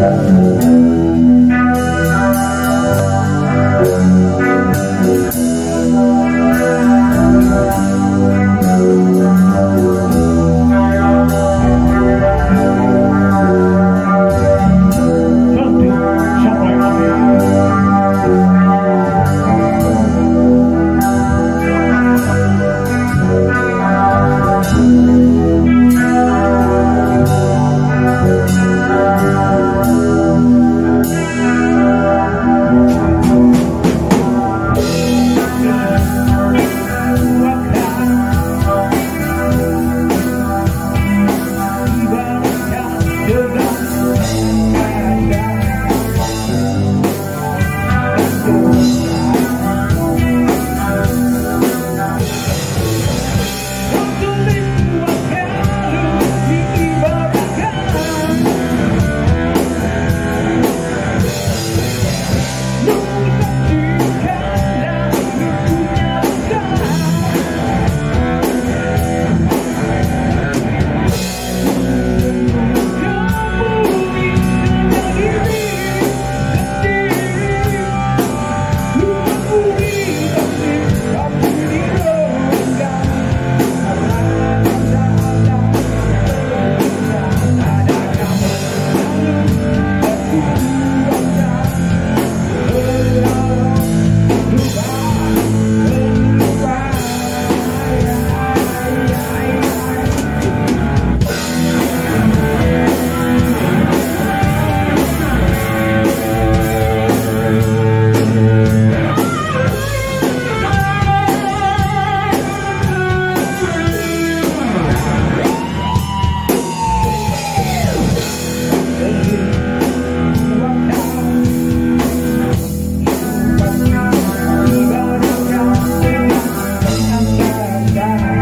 Thank sky